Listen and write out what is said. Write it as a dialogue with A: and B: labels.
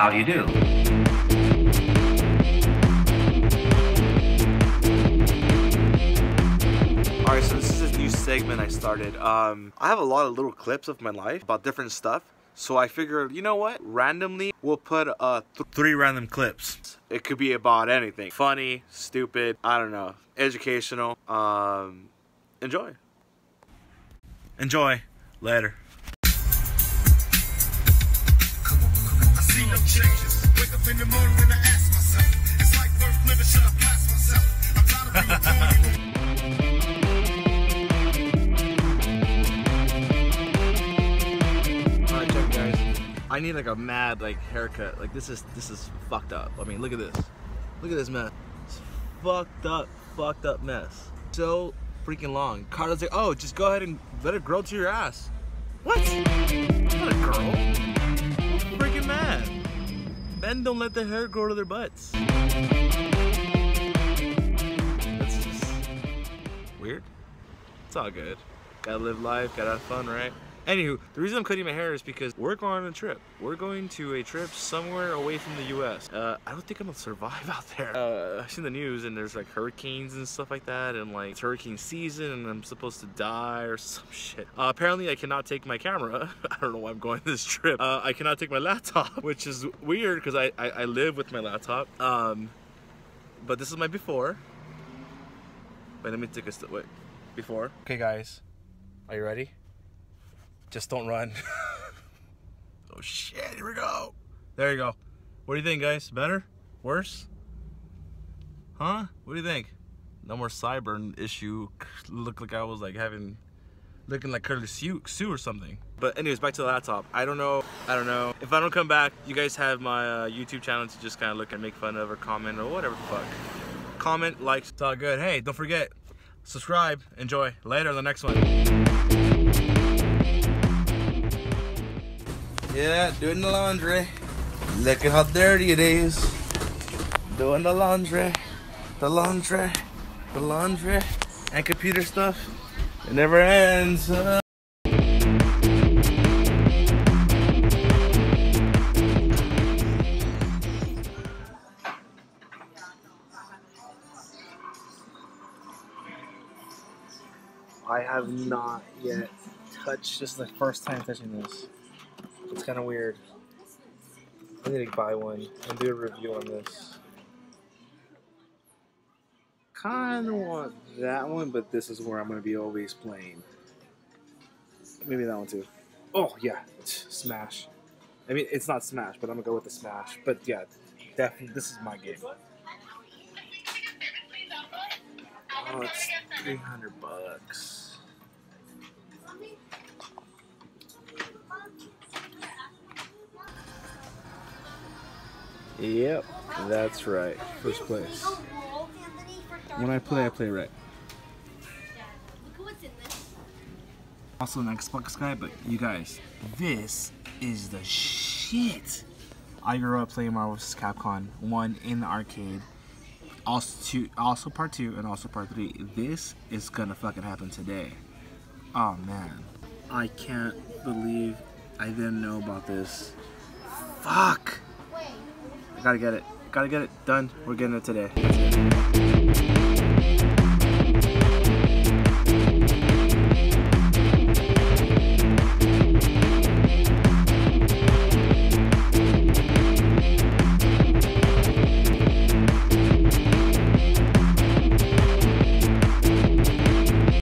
A: How do you do?
B: Alright, so this is a new segment I started. Um, I have a lot of little clips of my life about different stuff. So I figured, you know what? Randomly, we'll put uh, th three random clips. It could be about anything. Funny, stupid, I don't know, educational. Um, enjoy. Enjoy. Later.
C: No changes. Wake up in the morning and I ask myself, it's like worth living, should I pass myself? I'm of being.
B: I need like a mad like haircut. Like this is this is fucked up. I mean, look at this. Look at this mess. It's fucked up, fucked up mess. So freaking long. Carla's like, oh, just go ahead and let it grow to your ass. What? Not a girl. Mad. Men don't let their hair grow to their butts. That's just weird. It's all good. Gotta live life, gotta have fun, right? Anywho, the reason I'm cutting my hair is because we're going on a trip. We're going to a trip somewhere away from the U.S. Uh, I don't think I'm gonna survive out there. Uh, I've seen the news and there's like hurricanes and stuff like that, and like it's hurricane season, and I'm supposed to die or some shit. Uh, apparently, I cannot take my camera. I don't know why I'm going this trip. Uh, I cannot take my laptop, which is weird because I, I I live with my laptop. Um, but this is my before. Wait, let me take a step. Wait, before. Okay, guys, are you ready? Just don't run. oh shit, here we go. There you go. What do you think, guys? Better? Worse? Huh? What do you think? No more cyber issue. Looked like I was like having, looking like Curly Sue, Sue or something. But anyways, back to the laptop. I don't know. I don't know. If I don't come back, you guys have my uh, YouTube channel to just kind of look and make fun of or comment or whatever the fuck. Comment, like, it's all good. Hey, don't forget, subscribe, enjoy. Later the next one. Yeah, doing the laundry. Look at how dirty it is. Doing the laundry, the laundry, the laundry, and computer stuff. It never ends. I have not yet touched. This is the first time touching this. It's kind of weird. I need to buy one and do a review on this. Kind of want that one, but this is where I'm going to be always playing. Maybe that one too. Oh, yeah. Smash. I mean, it's not Smash, but I'm going to go with the Smash. But yeah, definitely, this is my game. Oh, it's 300 bucks. Yep, that's right. First place. When I play, I play right. Also an Xbox guy, but you guys, this is the shit. I grew up playing Marvel vs. Capcom 1 in the arcade. Also two, also part 2 and also part 3. This is gonna fucking happen today. Oh man. I can't believe I didn't know about this. Fuck! I gotta get it. Gotta get it done. We're getting it today.